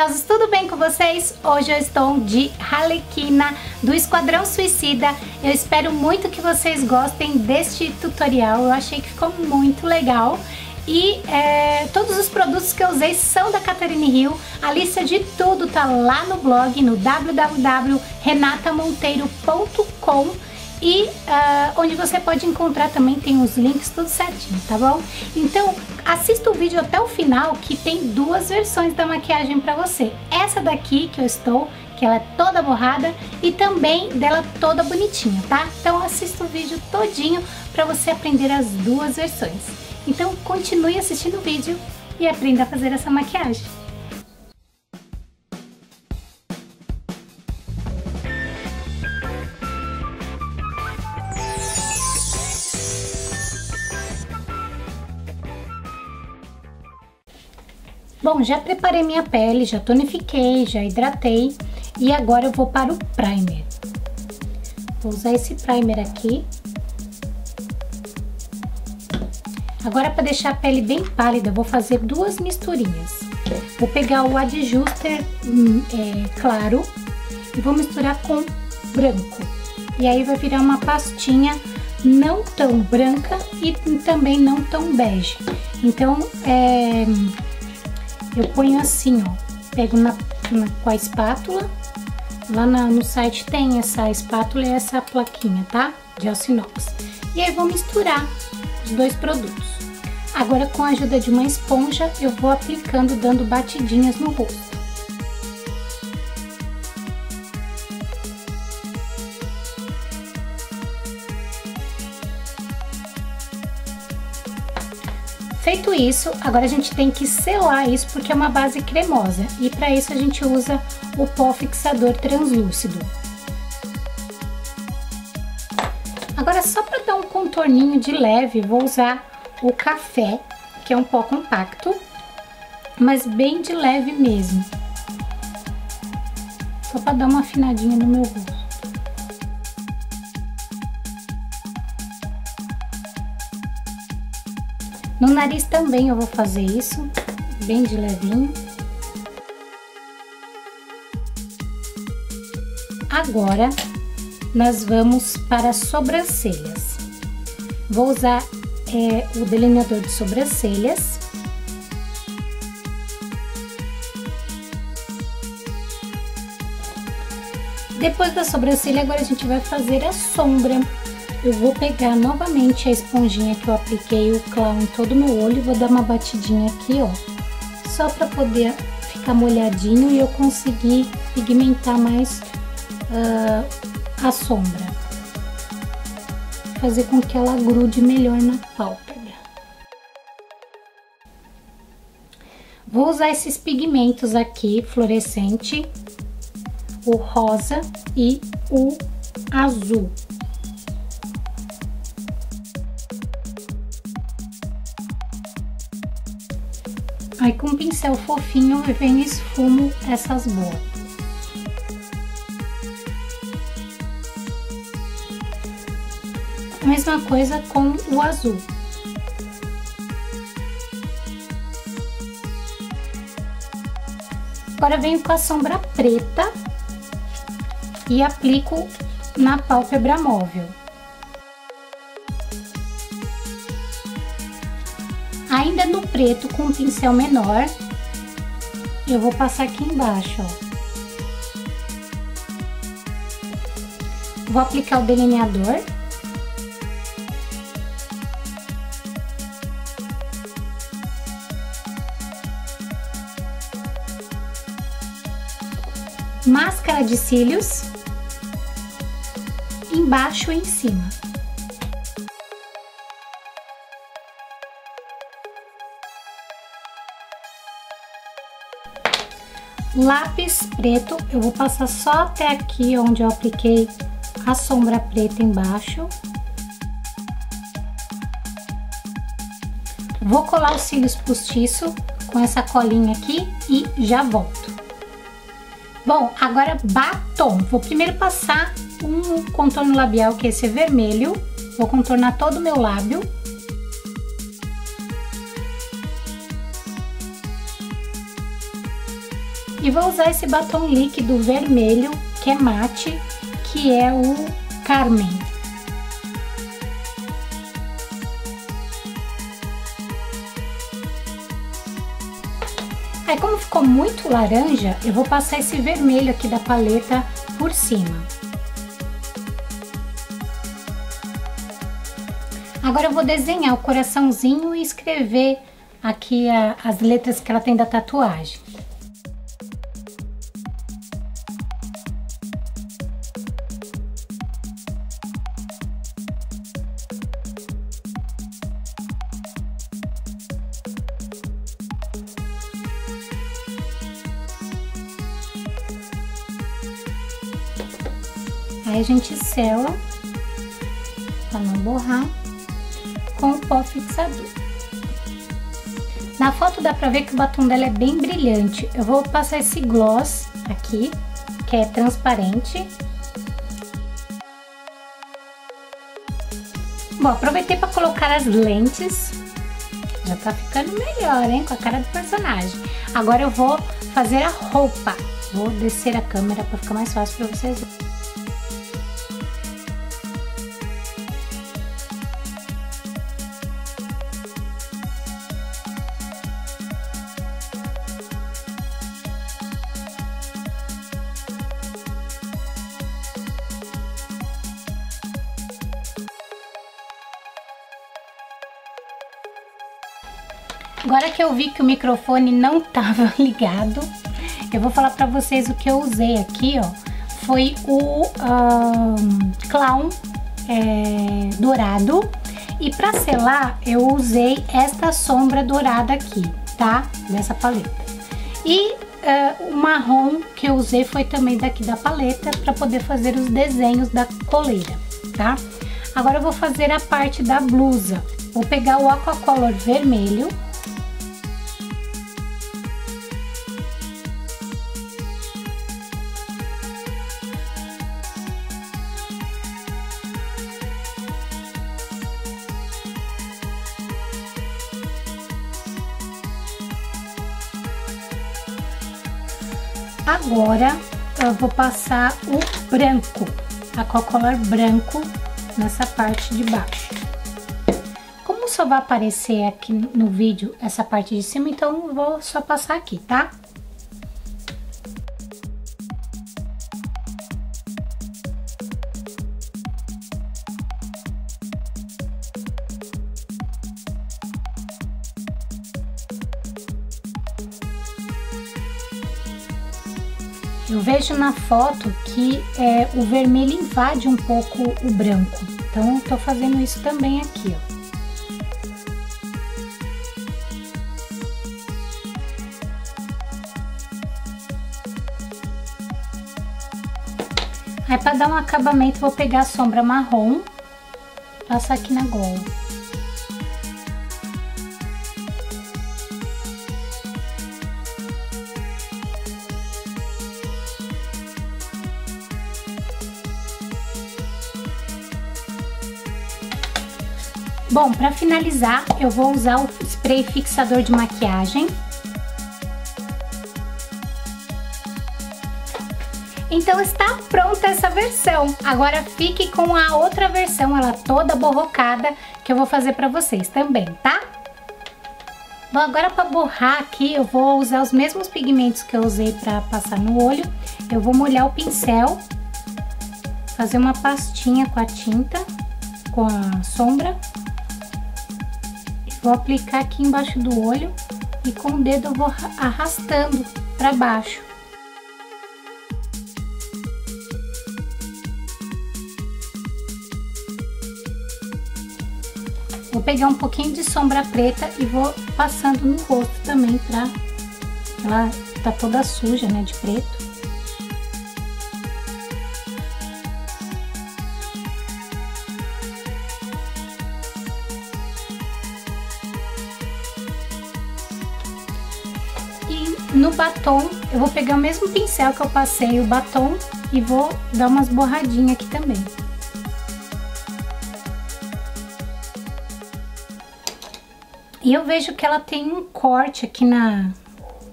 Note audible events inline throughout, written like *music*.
maravilhosos tudo bem com vocês? Hoje eu estou de Ralequina do Esquadrão Suicida. Eu espero muito que vocês gostem deste tutorial, eu achei que ficou muito legal. E é, todos os produtos que eu usei são da Catarine Hill. A lista de tudo tá lá no blog, no www.renatamonteiro.com e uh, onde você pode encontrar também tem os links tudo certinho, tá bom? Então assista o vídeo até o final que tem duas versões da maquiagem para você. Essa daqui que eu estou, que ela é toda borrada e também dela toda bonitinha, tá? Então assista o vídeo todinho para você aprender as duas versões. Então continue assistindo o vídeo e aprenda a fazer essa maquiagem. Bom, já preparei minha pele, já tonifiquei, já hidratei e agora eu vou para o primer. Vou usar esse primer aqui. Agora para deixar a pele bem pálida, eu vou fazer duas misturinhas. Vou pegar o adjuster hum, é, claro e vou misturar com branco. E aí vai virar uma pastinha não tão branca e também não tão bege. Então, é eu ponho assim, ó, pego na, na com a espátula, lá na, no site tem essa espátula e essa plaquinha, tá? De aço inox. E aí vou misturar os dois produtos. Agora com a ajuda de uma esponja eu vou aplicando, dando batidinhas no rosto. Feito isso, agora a gente tem que selar isso porque é uma base cremosa e para isso a gente usa o pó fixador translúcido. Agora só para dar um contorninho de leve, vou usar o café, que é um pó compacto, mas bem de leve mesmo. Só para dar uma afinadinha no meu rosto. No nariz também eu vou fazer isso, bem de levinho. Agora, nós vamos para as sobrancelhas. Vou usar é, o delineador de sobrancelhas. Depois da sobrancelha, agora a gente vai fazer a sombra. Eu vou pegar novamente a esponjinha que eu apliquei o clown em todo o meu olho e vou dar uma batidinha aqui, ó. Só para poder ficar molhadinho e eu conseguir pigmentar mais uh, a sombra. Fazer com que ela grude melhor na pálpebra. Vou usar esses pigmentos aqui, fluorescente, o rosa e o azul. Aí com um pincel fofinho eu venho esfumo essas bolas. Mesma coisa com o azul. Agora venho com a sombra preta e aplico na pálpebra móvel. Preto com um pincel menor, eu vou passar aqui embaixo, ó. Vou aplicar o delineador. Máscara de cílios embaixo e em cima. Lápis preto, eu vou passar só até aqui onde eu apliquei a sombra preta embaixo. Vou colar os cílios postiço com essa colinha aqui e já volto. Bom, agora batom. Vou primeiro passar um contorno labial, que esse é vermelho. Vou contornar todo o meu lábio. E vou usar esse batom líquido vermelho, que é mate, que é o Carmen. Aí como ficou muito laranja, eu vou passar esse vermelho aqui da paleta por cima. Agora eu vou desenhar o coraçãozinho e escrever aqui a, as letras que ela tem da tatuagem. Aí a gente sela para não borrar com o pó fixador. Na foto dá pra ver que o batom dela é bem brilhante. Eu vou passar esse gloss aqui, que é transparente. Bom, aproveitei para colocar as lentes. Já tá ficando melhor, hein? Com a cara do personagem. Agora eu vou fazer a roupa. Vou descer a câmera para ficar mais fácil para vocês verem. Agora que eu vi que o microfone não estava *laughs* ligado, eu vou falar para vocês o que eu usei aqui, ó. Foi o um, clown é, dourado e para selar eu usei esta sombra dourada aqui, tá? Dessa paleta. E uh, o marrom que eu usei foi também daqui da paleta para poder fazer os desenhos da coleira, tá? Agora eu vou fazer a parte da blusa. Vou pegar o aquacolor vermelho Agora eu vou passar o branco, a cocolor branco nessa parte de baixo. Como só vai aparecer aqui no vídeo essa parte de cima, então vou só passar aqui, tá? Eu vejo na foto que é, o vermelho invade um pouco o branco. Então, tô fazendo isso também aqui, ó. Aí, para dar um acabamento, vou pegar a sombra marrom, passar aqui na gola. Bom, para finalizar, eu vou usar o spray fixador de maquiagem. Então está pronta essa versão. Agora fique com a outra versão, ela toda borrocada, que eu vou fazer para vocês também, tá? Bom, agora para borrar aqui, eu vou usar os mesmos pigmentos que eu usei para passar no olho. Eu vou molhar o pincel, fazer uma pastinha com a tinta, com a sombra Vou aplicar aqui embaixo do olho e com o dedo eu vou arrastando para baixo. Vou pegar um pouquinho de sombra preta e vou passando no rosto também pra... Ela tá toda suja, né, de preto. Batom, eu vou pegar o mesmo pincel que eu passei o batom e vou dar umas borradinhas aqui também. E eu vejo que ela tem um corte aqui na,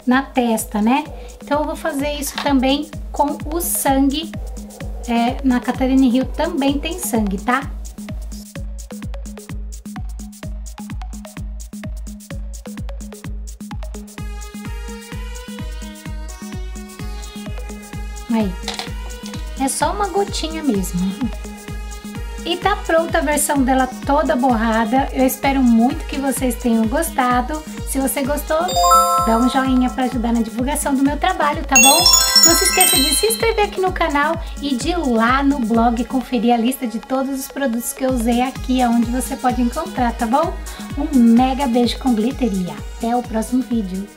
na testa, né? Então eu vou fazer isso também com o sangue. É, na Catarina Rio também tem sangue, tá? Aí. É só uma gotinha mesmo. E tá pronta a versão dela toda borrada. Eu espero muito que vocês tenham gostado. Se você gostou, dá um joinha para ajudar na divulgação do meu trabalho, tá bom? Não se esqueça de se inscrever aqui no canal e de ir lá no blog conferir a lista de todos os produtos que eu usei aqui, onde você pode encontrar, tá bom? Um mega beijo com glitter e até o próximo vídeo.